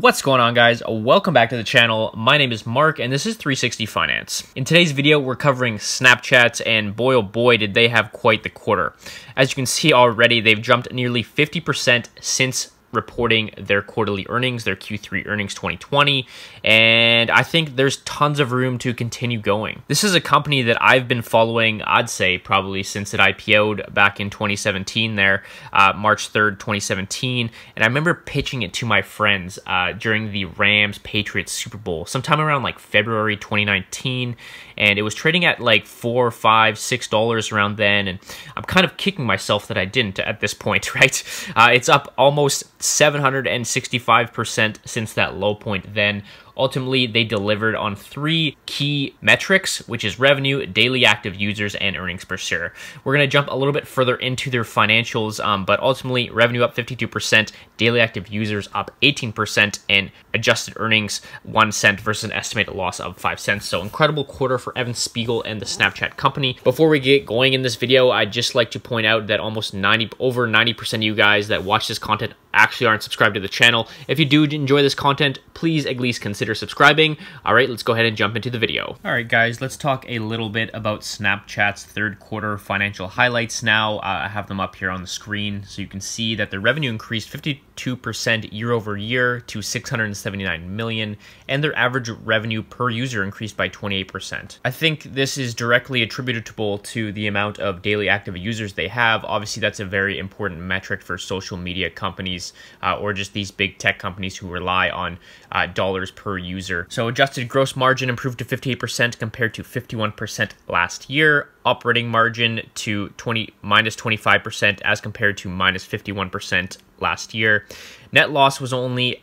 What's going on guys? Welcome back to the channel. My name is Marc and this is 360 Finance. In today's video, we're covering Snapchats and boy oh boy did they have quite the quarter. As you can see already, they've jumped nearly 50% since reporting their quarterly earnings, their Q3 earnings 2020, and I think there's tons of room to continue going. This is a company that I've been following, I'd say probably since it IPO'd back in 2017 there, uh, March 3rd, 2017, and I remember pitching it to my friends uh, during the Rams Patriots Super Bowl, sometime around like February 2019, and it was trading at like four, five, six dollars around then, and I'm kind of kicking myself that I didn't at this point, right? Uh, it's up almost 765% since that low point then. Ultimately, they delivered on three key metrics, which is revenue, daily active users, and earnings per share. We're going to jump a little bit further into their financials, um, but ultimately, revenue up 52%, daily active users up 18%, and adjusted earnings 1 cent versus an estimated loss of 5 cents. So incredible quarter for Evan Spiegel and the Snapchat company. Before we get going in this video, I'd just like to point out that almost 90 over 90% of you guys that watch this content actually aren't subscribed to the channel. If you do enjoy this content, please at least consider subscribing. All right, let's go ahead and jump into the video. All right, guys, let's talk a little bit about Snapchat's third quarter financial highlights now. Uh, I have them up here on the screen so you can see that their revenue increased 52% year over year to 679 million, and their average revenue per user increased by 28%. I think this is directly attributable to the amount of daily active users they have. Obviously, that's a very important metric for social media companies uh, or just these big tech companies who rely on uh, dollars per user. So adjusted gross margin improved to 58% compared to 51% last year. Operating margin to 20 minus 25% as compared to minus 51% last year. Net loss was only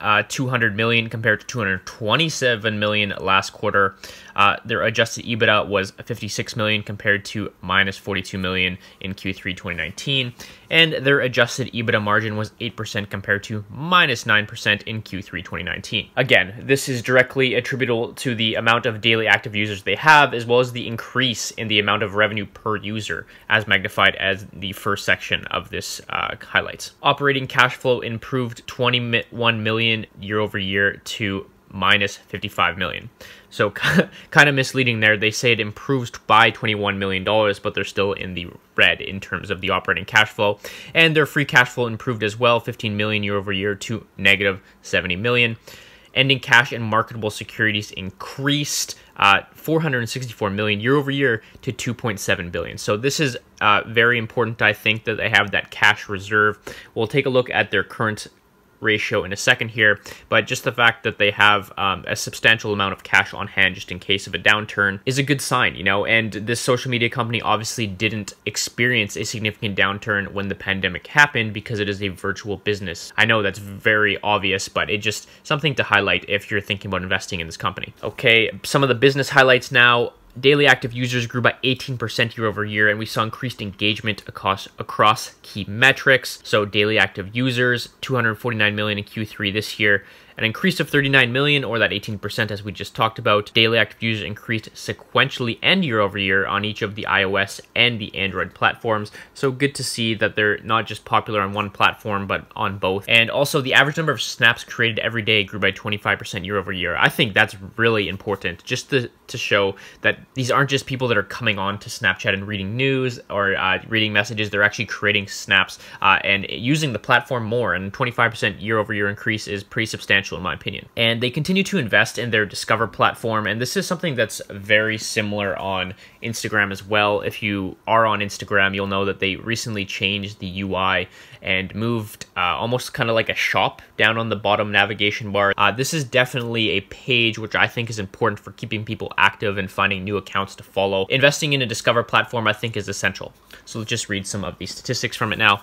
uh, 200 million compared to 227 million last quarter. Uh, their adjusted EBITDA was 56 million compared to minus 42 million in Q3 2019, and their adjusted EBITDA margin was 8% compared to minus 9% in Q3 2019. Again, this is directly attributable to the amount of daily active users they have, as well as the increase in the amount of revenue per user, as magnified as the first section of this uh, highlights. Operating cash flow improved 21 million year over year to minus 55 million. So kind of misleading there. They say it improves by 21 million dollars, but they're still in the red in terms of the operating cash flow. And their free cash flow improved as well, 15 million year over year to negative 70 million. Ending cash and marketable securities increased uh, 464 million year over year to 2.7 billion. So this is uh, very important, I think, that they have that cash reserve. We'll take a look at their current ratio in a second here, but just the fact that they have um, a substantial amount of cash on hand just in case of a downturn is a good sign, you know. And this social media company obviously didn't experience a significant downturn when the pandemic happened because it is a virtual business. I know that's very obvious, but it just something to highlight if you're thinking about investing in this company. Okay, some of the business highlights now daily active users grew by 18% year over year, and we saw increased engagement across across key metrics. So daily active users, 249 million in Q3 this year, an increase of 39 million, or that 18% as we just talked about. Daily active users increased sequentially and year over year on each of the iOS and the Android platforms. So good to see that they're not just popular on one platform, but on both. And also, the average number of snaps created every day grew by 25% year over year. I think that's really important just to, to show that these aren't just people that are coming on to Snapchat and reading news or uh, reading messages, they're actually creating snaps uh, and using the platform more. And 25% year over year increase is pretty substantial in my opinion. And they continue to invest in their Discover platform, and this is something that's very similar on Instagram as well. If you are on Instagram, you'll know that they recently changed the UI and moved uh, almost kind of like a shop down on the bottom navigation bar. Uh, this is definitely a page which I think is important for keeping people active and finding new accounts to follow. Investing in a Discover platform, I think, is essential. So let's just read some of these statistics from it now.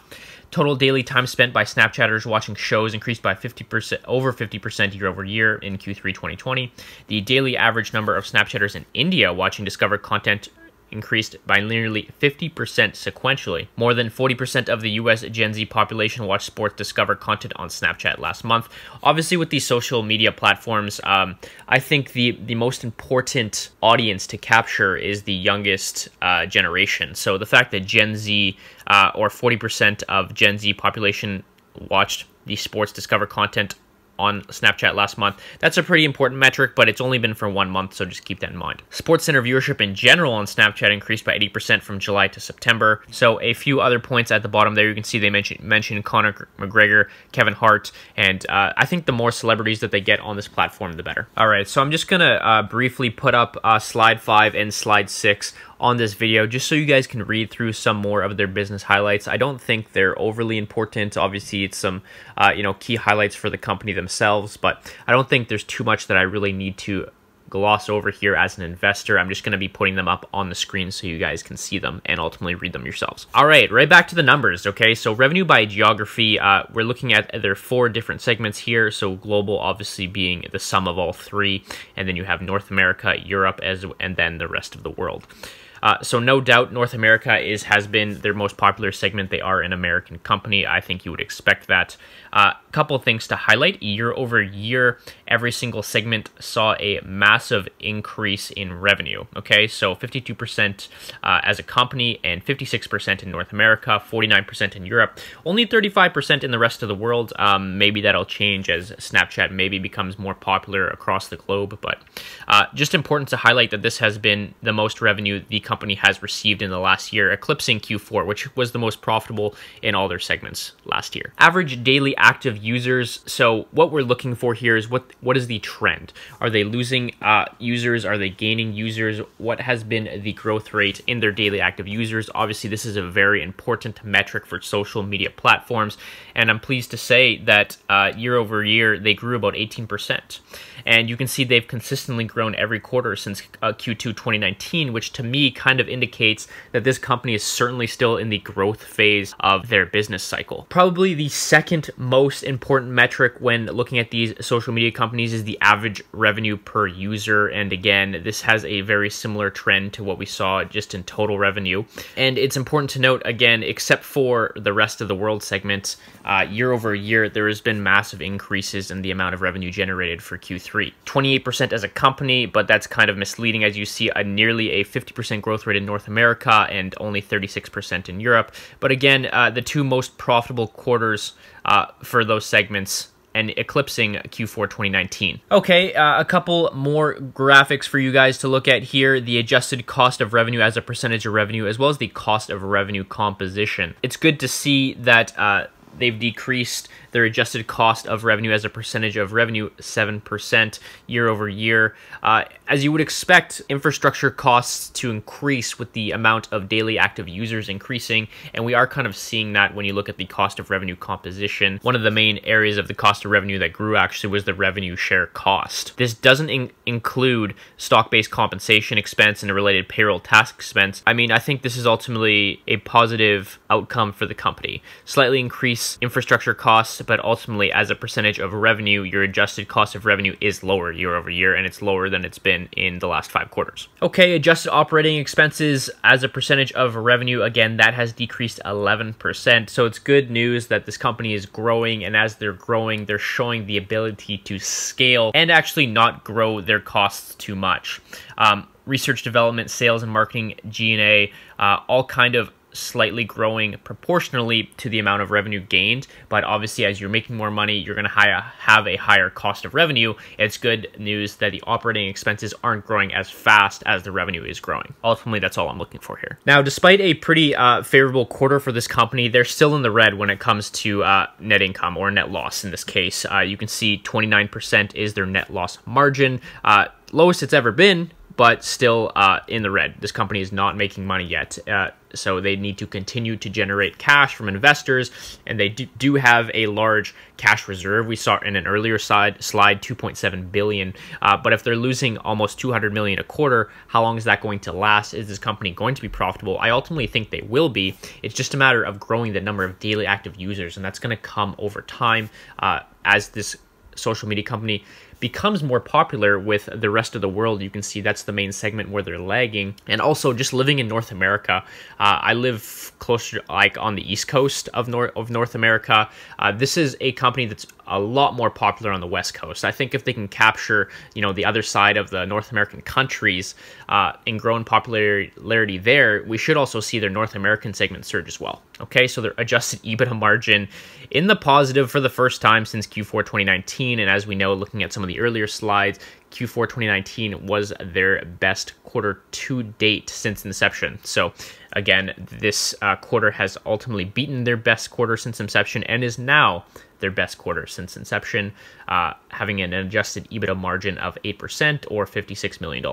Total daily time spent by Snapchatters watching shows increased by 50% over 50% year over year in Q3 2020. The daily average number of Snapchatters in India watching Discover content increased by nearly 50% sequentially. More than 40% of the US Gen Z population watched Sports Discover content on Snapchat last month. Obviously, with these social media platforms, um, I think the, the most important audience to capture is the youngest uh, generation. So the fact that Gen Z uh, or 40% of Gen Z population watched the Sports Discover content on Snapchat last month. That's a pretty important metric, but it's only been for one month, so just keep that in mind. Sports Center viewership in general on Snapchat increased by 80% from July to September. So a few other points at the bottom there, you can see they mentioned mentioned Conor McGregor, Kevin Hart, and uh, I think the more celebrities that they get on this platform, the better. All right, so I'm just gonna uh, briefly put up uh, slide five and slide six on this video just so you guys can read through some more of their business highlights. I don't think they're overly important. Obviously, it's some uh, you know key highlights for the company themselves, but I don't think there's too much that I really need to gloss over here as an investor. I'm just going to be putting them up on the screen so you guys can see them and ultimately read them yourselves. All right, right back to the numbers, okay? So revenue by geography, uh, we're looking at there are four different segments here. So global obviously being the sum of all three, and then you have North America, Europe, as and then the rest of the world. Uh, so no doubt North America is has been their most popular segment. They are an American company. I think you would expect that. Uh, couple things to highlight. Year over year, every single segment saw a massive increase in revenue. Okay, so 52% uh, as a company and 56% in North America, 49% in Europe, only 35% in the rest of the world. Um, maybe that'll change as Snapchat maybe becomes more popular across the globe. But uh, just important to highlight that this has been the most revenue the company has received in the last year, eclipsing Q4, which was the most profitable in all their segments last year. Average daily active users. So what we're looking for here is what what is the trend? Are they losing uh, users? Are they gaining users? What has been the growth rate in their daily active users? Obviously, this is a very important metric for social media platforms, and I'm pleased to say that uh, year over year they grew about 18%. And you can see they've consistently grown every quarter since uh, Q2 2019, which to me kind of indicates that this company is certainly still in the growth phase of their business cycle. Probably the second most important metric when looking at these social media companies is the average revenue per user. And again, this has a very similar trend to what we saw just in total revenue. And it's important to note, again, except for the rest of the world segments, uh, year over year, there has been massive increases in the amount of revenue generated for Q3. 28% as a company, but that's kind of misleading as you see a nearly a 50% growth rate in North America and only 36% in Europe. But again, uh, the two most profitable quarters uh, for those segments and eclipsing Q4 2019. Okay, uh, a couple more graphics for you guys to look at here. The adjusted cost of revenue as a percentage of revenue, as well as the cost of revenue composition. It's good to see that uh, they've decreased their adjusted cost of revenue as a percentage of revenue 7% year over year. Uh, as you would expect, infrastructure costs to increase with the amount of daily active users increasing, and we are kind of seeing that when you look at the cost of revenue composition. One of the main areas of the cost of revenue that grew actually was the revenue share cost. This doesn't in include stock based compensation expense and a related payroll tax expense. I mean, I think this is ultimately a positive outcome for the company. Slightly increase infrastructure costs but ultimately, as a percentage of revenue, your adjusted cost of revenue is lower year over year, and it's lower than it's been in the last five quarters. Okay, adjusted operating expenses as a percentage of revenue, again, that has decreased 11%. So it's good news that this company is growing, and as they're growing, they're showing the ability to scale and actually not grow their costs too much. Um, research development, sales and marketing, G&A, uh, all kind of slightly growing proportionally to the amount of revenue gained. But obviously, as you're making more money, you're going to have a higher cost of revenue. It's good news that the operating expenses aren't growing as fast as the revenue is growing. Ultimately, that's all I'm looking for here. Now, despite a pretty uh, favorable quarter for this company, they're still in the red when it comes to uh, net income or net loss in this case. Uh, you can see 29% is their net loss margin. Uh, lowest it's ever been but still uh, in the red. This company is not making money yet. Uh, so they need to continue to generate cash from investors, and they do, do have a large cash reserve. We saw in an earlier side, slide 2.7 billion. Uh, but if they're losing almost 200 million a quarter, how long is that going to last? Is this company going to be profitable? I ultimately think they will be. It's just a matter of growing the number of daily active users, and that's going to come over time uh, as this social media company becomes more popular with the rest of the world, you can see that's the main segment where they're lagging. And also just living in North America, uh, I live closer, like on the east coast of North of North America. Uh, this is a company that's a lot more popular on the West Coast. I think if they can capture, you know, the other side of the North American countries uh, and grow in popularity there, we should also see their North American segment surge as well. Okay, so their adjusted EBITDA margin in the positive for the first time since Q4 2019, and as we know, looking at some of the earlier slides, Q4 2019 was their best quarter to date since inception. So, again, this uh, quarter has ultimately beaten their best quarter since inception and is now their best quarter since inception, uh, having an adjusted EBITDA margin of 8% or $56 million.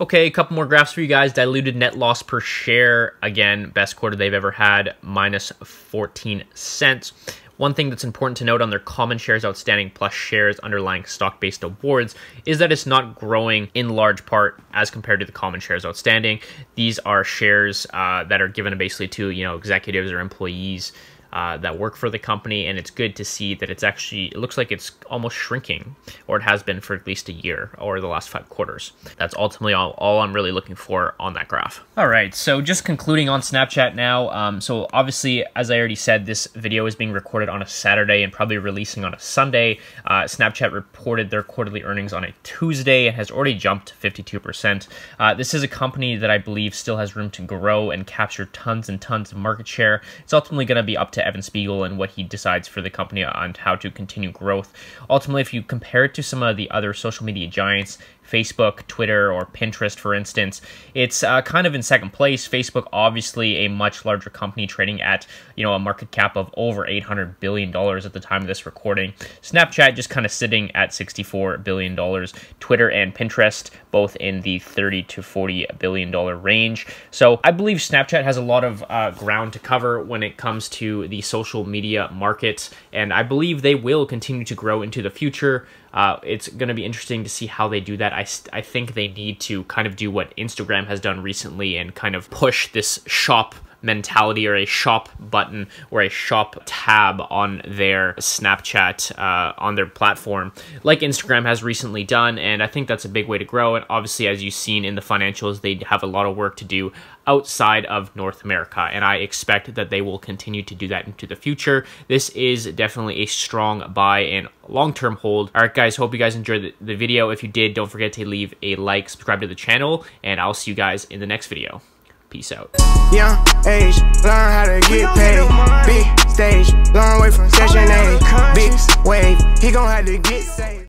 Okay, a couple more graphs for you guys. Diluted net loss per share, again, best quarter they've ever had, minus 14 cents. One thing that's important to note on their common shares outstanding plus shares underlying stock based awards is that it's not growing in large part as compared to the common shares outstanding. These are shares uh, that are given basically to you know executives or employees uh, that work for the company, and it's good to see that it's actually it looks like it's almost shrinking, or it has been for at least a year or the last five quarters. That's ultimately all, all I'm really looking for on that graph. All right, so just concluding on Snapchat now. Um, so obviously, as I already said, this video is being recorded on a Saturday and probably releasing on a Sunday. Uh, Snapchat reported their quarterly earnings on a Tuesday and has already jumped 52%. Uh, this is a company that I believe still has room to grow and capture tons and tons of market share. It's ultimately going to be up to to Evan Spiegel and what he decides for the company on how to continue growth. Ultimately, if you compare it to some of the other social media giants, Facebook, Twitter, or Pinterest, for instance, it's uh, kind of in second place. Facebook, obviously, a much larger company trading at you know a market cap of over 800 billion dollars at the time of this recording. Snapchat just kind of sitting at 64 billion dollars. Twitter and Pinterest both in the 30 to 40 billion dollar range. So I believe Snapchat has a lot of uh, ground to cover when it comes to the social media market, and I believe they will continue to grow into the future. Uh, it's going to be interesting to see how they do that. I, I think they need to kind of do what Instagram has done recently and kind of push this shop mentality or a shop button or a shop tab on their Snapchat uh, on their platform, like Instagram has recently done. And I think that's a big way to grow. And obviously, as you've seen in the financials, they have a lot of work to do outside of North America. And I expect that they will continue to do that into the future. This is definitely a strong buy and long term hold. All right, guys, hope you guys enjoyed the, the video. If you did, don't forget to leave a like, subscribe to the channel, and I'll see you guys in the next video. Peace out. Young age, learn how to get paid. Big stage, long way from session A. Big wave, he gon' have to get saved.